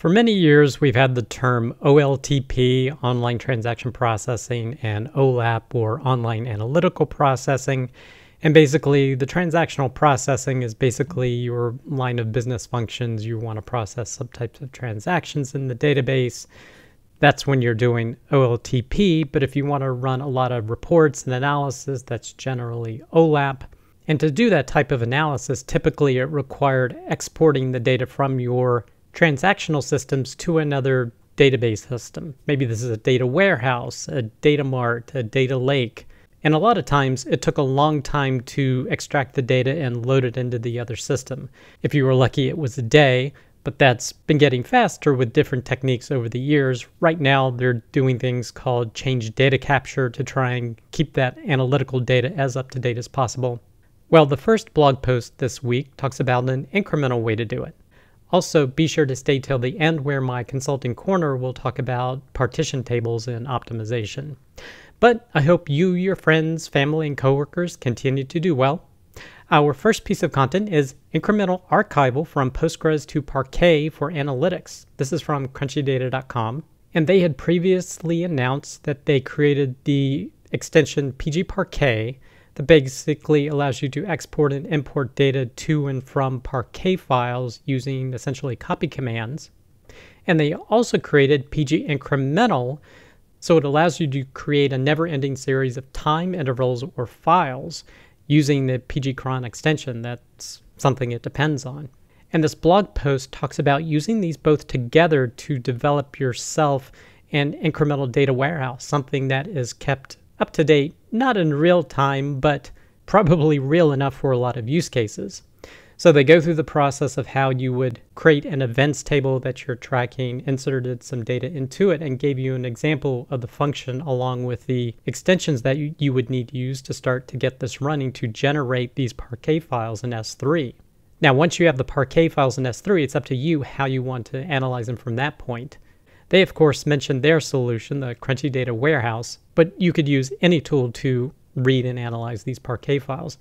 For many years, we've had the term OLTP, online transaction processing, and OLAP, or online analytical processing. And basically, the transactional processing is basically your line of business functions. You want to process some types of transactions in the database. That's when you're doing OLTP. But if you want to run a lot of reports and analysis, that's generally OLAP. And to do that type of analysis, typically it required exporting the data from your transactional systems to another database system. Maybe this is a data warehouse, a data mart, a data lake. And a lot of times it took a long time to extract the data and load it into the other system. If you were lucky, it was a day, but that's been getting faster with different techniques over the years. Right now, they're doing things called change data capture to try and keep that analytical data as up to date as possible. Well, the first blog post this week talks about an incremental way to do it. Also, be sure to stay till the end where my consulting corner will talk about partition tables and optimization. But I hope you, your friends, family, and coworkers continue to do well. Our first piece of content is incremental archival from Postgres to Parquet for analytics. This is from crunchydata.com. And they had previously announced that they created the extension PG Parquet that basically allows you to export and import data to and from Parquet files using essentially copy commands. And they also created PG Incremental, so it allows you to create a never ending series of time intervals or files using the PG cron extension. That's something it depends on. And this blog post talks about using these both together to develop yourself an incremental data warehouse, something that is kept up to date, not in real time, but probably real enough for a lot of use cases. So they go through the process of how you would create an events table that you're tracking, inserted some data into it, and gave you an example of the function along with the extensions that you, would need to use to start to get this running to generate these Parquet files in S3. Now, once you have the Parquet files in S3, it's up to you how you want to analyze them from that point. They, of course, mentioned their solution, the Crunchy Data Warehouse, but you could use any tool to read and analyze these Parquet files.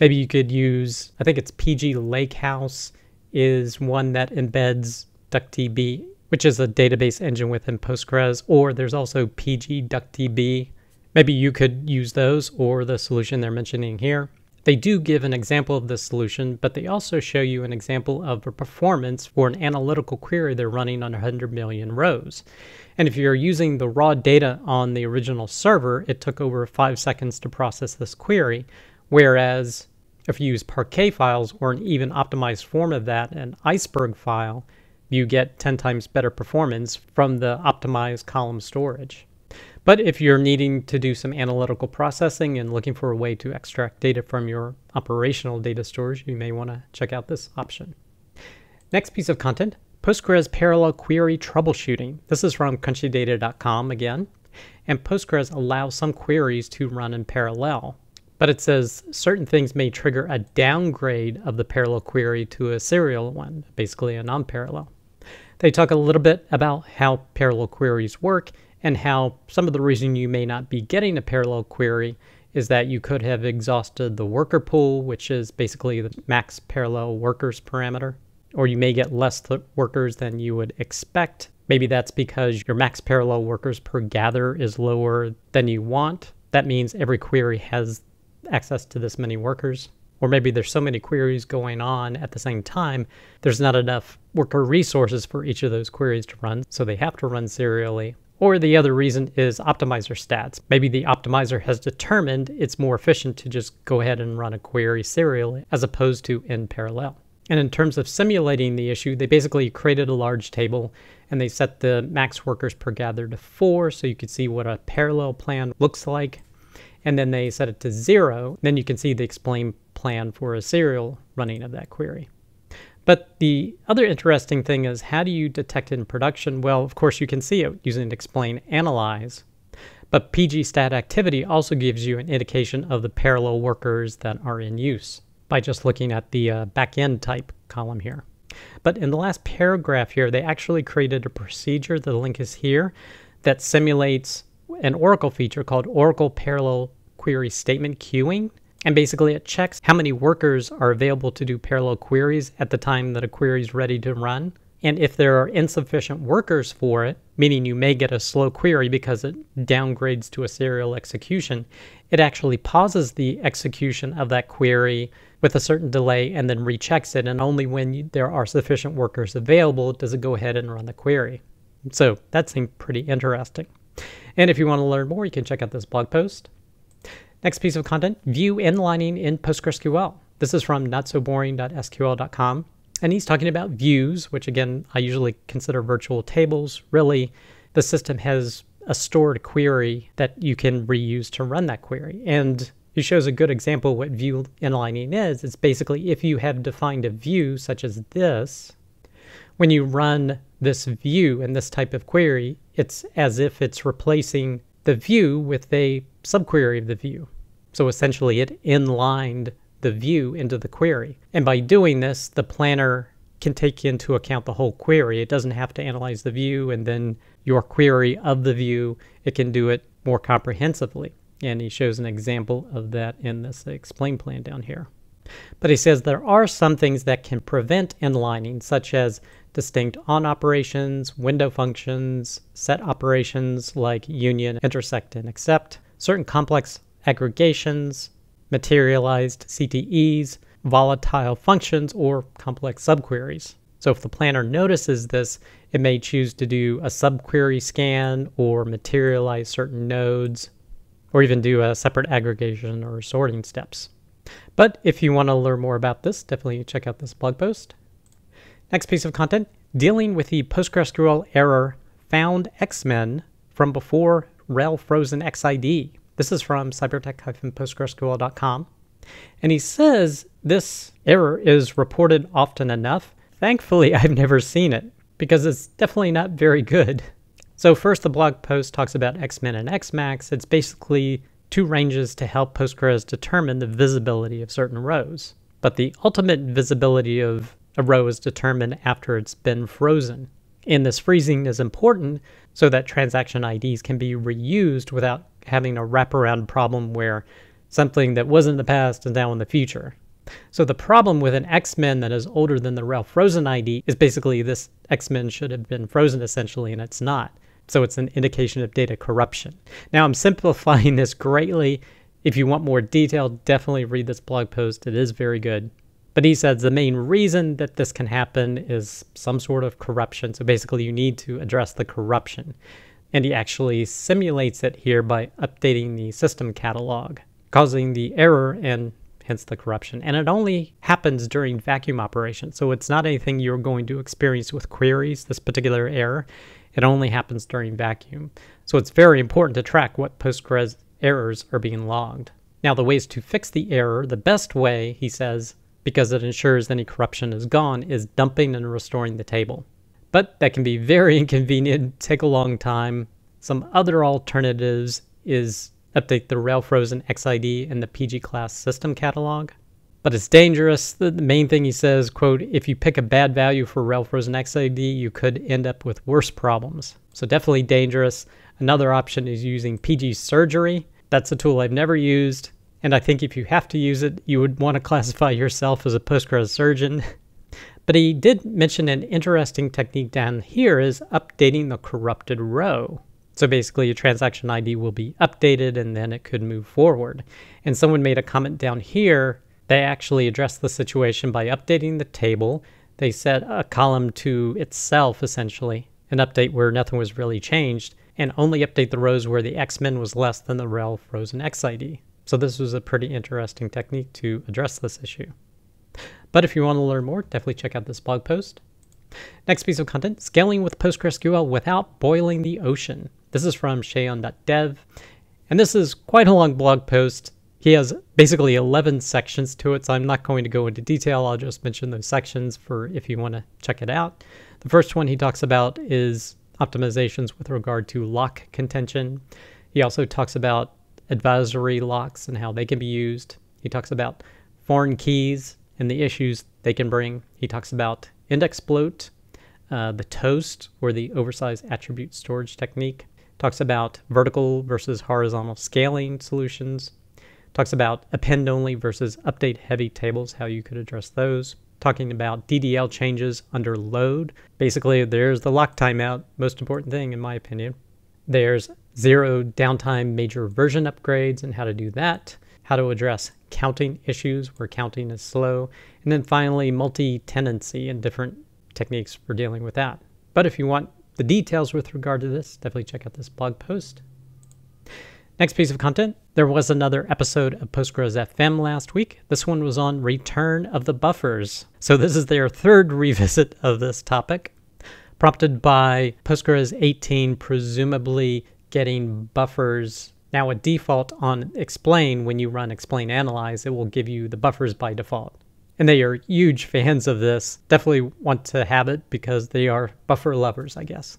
Maybe you could use, I think it's PG Lakehouse is one that embeds DuckDB, which is a database engine within Postgres, or there's also PG DuckDB. Maybe you could use those or the solution they're mentioning here. They do give an example of this solution, but they also show you an example of a performance for an analytical query they're running on 100 million rows. And if you're using the raw data on the original server, it took over five seconds to process this query. Whereas if you use Parquet files or an even optimized form of that, an iceberg file, you get 10 times better performance from the optimized column storage. But if you're needing to do some analytical processing and looking for a way to extract data from your operational data stores, you may want to check out this option. Next piece of content, Postgres parallel query troubleshooting. This is from crunchydata.com again. And Postgres allows some queries to run in parallel. But it says certain things may trigger a downgrade of the parallel query to a serial one, basically a non-parallel. They talk a little bit about how parallel queries work and how some of the reason you may not be getting a parallel query is that you could have exhausted the worker pool, which is basically the max parallel workers parameter, or you may get less workers than you would expect. Maybe that's because your max parallel workers per gather is lower than you want. That means every query has access to this many workers. Or maybe there's so many queries going on at the same time, there's not enough worker resources for each of those queries to run, so they have to run serially. Or the other reason is optimizer stats. Maybe the optimizer has determined it's more efficient to just go ahead and run a query serially as opposed to in parallel. And in terms of simulating the issue, they basically created a large table and they set the max workers per gather to four so you could see what a parallel plan looks like. And then they set it to zero. Then you can see the explain plan for a serial running of that query. But the other interesting thing is how do you detect in production? Well, of course, you can see it using explain analyze. But PG stat activity also gives you an indication of the parallel workers that are in use by just looking at the uh, backend type column here. But in the last paragraph here, they actually created a procedure, the link is here, that simulates an Oracle feature called Oracle Parallel Query Statement Queuing. And basically it checks how many workers are available to do parallel queries at the time that a query is ready to run. And if there are insufficient workers for it, meaning you may get a slow query because it downgrades to a serial execution, it actually pauses the execution of that query with a certain delay and then rechecks it. And only when there are sufficient workers available does it go ahead and run the query. So that seemed pretty interesting. And if you want to learn more, you can check out this blog post. Next piece of content, view inlining in PostgreSQL. This is from notsoboring.sql.com. And he's talking about views, which again, I usually consider virtual tables. Really, the system has a stored query that you can reuse to run that query. And he shows a good example what view inlining is. It's basically if you have defined a view such as this, when you run this view and this type of query, it's as if it's replacing the view with a subquery of the view. So essentially it inlined the view into the query. And by doing this, the planner can take into account the whole query. It doesn't have to analyze the view and then your query of the view. It can do it more comprehensively. And he shows an example of that in this explain plan down here. But he says there are some things that can prevent inlining, such as distinct on operations, window functions, set operations like union, intersect, and except, certain complex aggregations, materialized CTEs, volatile functions, or complex subqueries. So if the planner notices this, it may choose to do a subquery scan or materialize certain nodes, or even do a separate aggregation or sorting steps. But if you want to learn more about this, definitely check out this blog post. Next piece of content, dealing with the PostgreSQL error found xmin from before rel frozen XID. This is from cybertec-postgresql.com. And he says this error is reported often enough. Thankfully, I've never seen it because it's definitely not very good. So first, the blog post talks about Xmin and Xmax. It's basically two ranges to help Postgres determine the visibility of certain rows. But the ultimate visibility of a row is determined after it's been frozen. And this freezing is important so that transaction IDs can be reused without having a wraparound problem where something that was in the past is now in the future. So the problem with an xmin that is older than the rel frozen ID is basically this xmin should have been frozen essentially, and it's not. So it's an indication of data corruption. Now I'm simplifying this greatly. If you want more detail, definitely read this blog post. It is very good. But he says the main reason that this can happen is some sort of corruption. So basically you need to address the corruption and he actually simulates it here by updating the system catalog, causing the error and hence the corruption. And it only happens during vacuum operations, so it's not anything you're going to experience with queries, this particular error. It only happens during vacuum. So it's very important to track what Postgres errors are being logged. Now, the ways to fix the error, the best way, he says, because it ensures any corruption is gone, is dumping and restoring the table but that can be very inconvenient, take a long time. Some other alternatives is update the rel frozen XID and the PG class system catalog. But it's dangerous. The, main thing he says, quote, if you pick a bad value for rel frozen XID, you could end up with worse problems. So definitely dangerous. Another option is using PG surgery. That's a tool I've never used. And I think if you have to use it, you would want to classify yourself as a Postgres surgeon But he did mention an interesting technique down here is updating the corrupted row. So basically, your transaction ID will be updated and then it could move forward. And someone made a comment down here. They actually addressed the situation by updating the table. They set a column to itself, essentially, an update where nothing was really changed, and only update the rows where the xmin was less than the rel frozen xid. So this was a pretty interesting technique to address this issue. But if you want to learn more, definitely check out this blog post. Next piece of content, scaling with PostgreSQL without boiling the ocean. This is from shayon.dev. And this is quite a long blog post. He has basically 11 sections to it, so I'm not going to go into detail. I'll just mention those sections for if you want to check it out. The first one he talks about is optimizations with regard to lock contention. He also talks about advisory locks and how they can be used. He talks about foreign keys and the issues they can bring. He talks about index bloat, uh, the toast or the oversized attribute storage technique. Talks about vertical versus horizontal scaling solutions. Talks about append only versus update heavy tables, how you could address those. talking about DDL changes under load. Basically, there's the lock timeout, most important thing in my opinion. There's zero downtime major version upgrades and how to do that, how to address counting issues where counting is slow, and then finally multi-tenancy and different techniques for dealing with that. But if you want the details with regard to this, definitely check out this blog post. Next piece of content, there was another episode of Postgres FM last week. This one was on return of the buffers. So this is their third revisit of this topic, prompted by Postgres 18 presumably getting buffers. Now, a default on explain, when you run explain analyze, it will give you the buffers by default. And they are huge fans of this. Definitely want to have it because they are buffer lovers, I guess.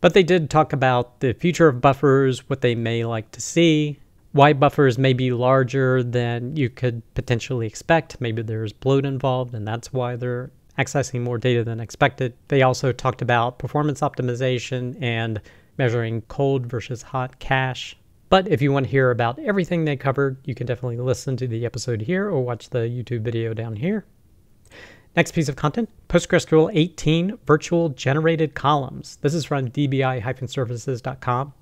But they did talk about the future of buffers, what they may like to see, why buffers may be larger than you could potentially expect. Maybe there's bloat involved, and that's why they're accessing more data than expected. They also talked about performance optimization and measuring cold versus hot cache. But if you want to hear about everything they covered, you can definitely listen to the episode here or watch the YouTube video down here. Next piece of content, PostgreSQL 18 virtual generated columns. This is from dbi-services.com,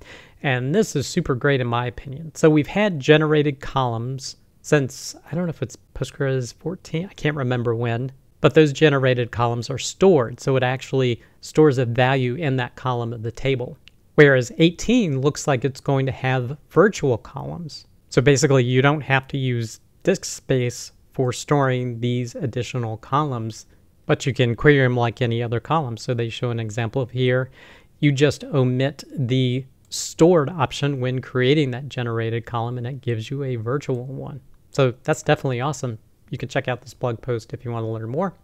and this is super great in my opinion. So we've had generated columns since, I don't know if it's Postgres 14, I can't remember when, but those generated columns are stored. So it actually stores a value in that column of the table. Whereas 18 looks like it's going to have virtual columns. So basically you don't have to use disk space for storing these additional columns, but you can query them like any other column. So they show an example of here. You just omit the stored option when creating that generated column and it gives you a virtual one. So that's definitely awesome. You can check out this blog post if you want to learn more.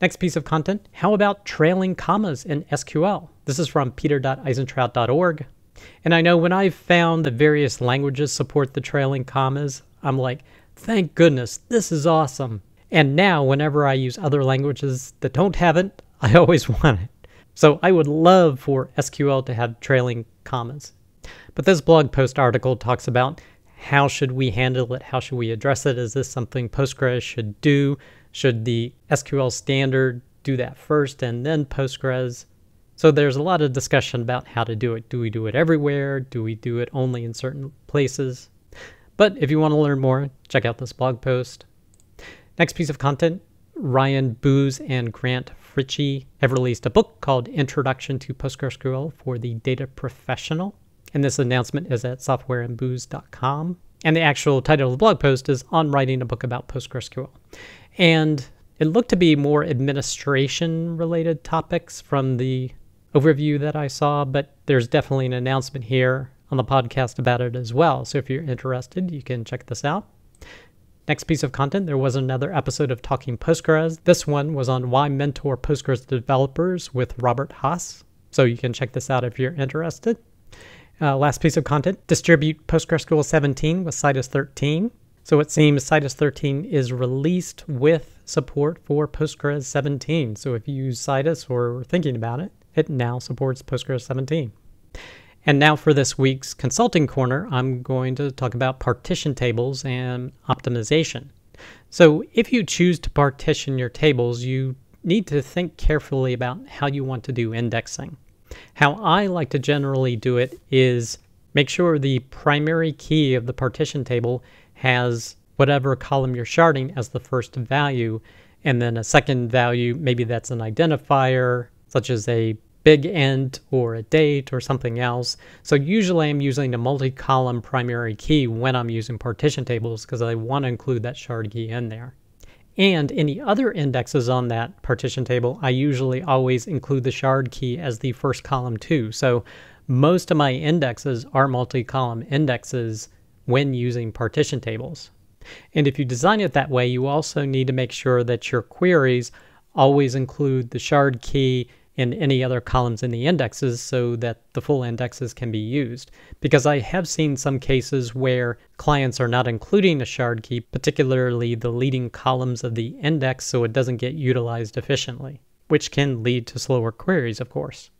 Next piece of content, how about trailing commas in SQL? This is from peter.eisentraut.org. And I know when I've found that various languages support the trailing commas, I'm like, Thank goodness, this is awesome. And now, whenever I use other languages that don't have it, I always want it. So I would love for SQL to have trailing commas. But this blog post article talks about how should we handle it? How should we address it? Is this something Postgres should do? Should the SQL standard do that first and then Postgres? So there's a lot of discussion about how to do it. Do we do it everywhere? Do we do it only in certain places? But if you want to learn more, check out this blog post. Next piece of content Ryan Booz and Grant Fritchey have released a book called Introduction to PostgreSQL for the Data Professional. And this announcement is at softwareandbooz.com. And the actual title of the blog post is On Writing a Book About PostgreSQL. And it looked to be more administration related topics from the overview that I saw, but there's definitely an announcement here on the podcast about it as well. So if you're interested, you can check this out. Next piece of content, there was another episode of Talking Postgres. This one was on why mentor Postgres developers with Robert Haas. So you can check this out if you're interested. Uh, last piece of content, distribute PostgreSQL 17 with Citus 13. So it seems Citus 13 is released with support for Postgres 17. So if you use Citus or are thinking about it, it now supports Postgres 17. And now for this week's Consulting Corner, I'm going to talk about partition tables and optimization. So if you choose to partition your tables, you need to think carefully about how you want to do indexing. How I like to generally do it is make sure the primary key of the partition table has whatever column you're sharding as the first value, and then a second value, maybe that's an identifier, such as a big int or a date or something else. So usually I'm using a multi-column primary key when I'm using partition tables because I want to include that shard key in there. And any other indexes on that partition table, I usually always include the shard key as the first column too. So most of my indexes are multi-column indexes when using partition tables. And if you design it that way, you also need to make sure that your queries always include the shard key in any other columns in the indexes so that the full indexes can be used. Because I have seen some cases where clients are not including a shard key, particularly the leading columns of the index, so it doesn't get utilized efficiently, which can lead to slower queries, of course.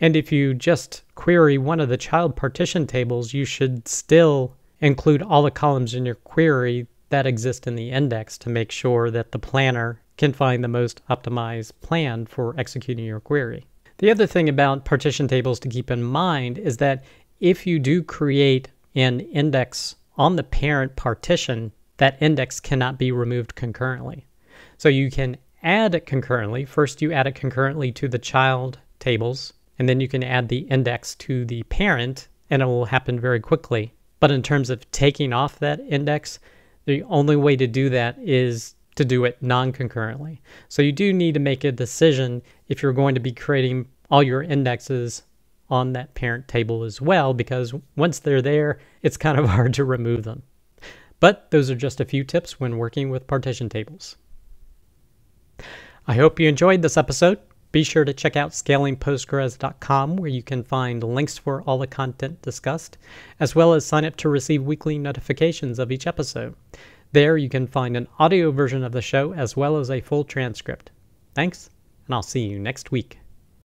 And if you just query one of the child partition tables, you should still include all the columns in your query that exist in the index to make sure that the planner can find the most optimized plan for executing your query. The other thing about partition tables to keep in mind is that if you do create an index on the parent partition, that index cannot be removed concurrently. So you can add it concurrently. First, you add it concurrently to the child tables, and then you can add the index to the parent, and it will happen very quickly. But in terms of taking off that index, the only way to do that is to do it non-concurrently. So you do need to make a decision if you're going to be creating all your indexes on that parent table as well, because once they're there, it's kind of hard to remove them. But those are just a few tips when working with partition tables. I hope you enjoyed this episode. Be sure to check out scalingpostgres.com where you can find links for all the content discussed, as well as sign up to receive weekly notifications of each episode. There you can find an audio version of the show as well as a full transcript. Thanks, and I'll see you next week.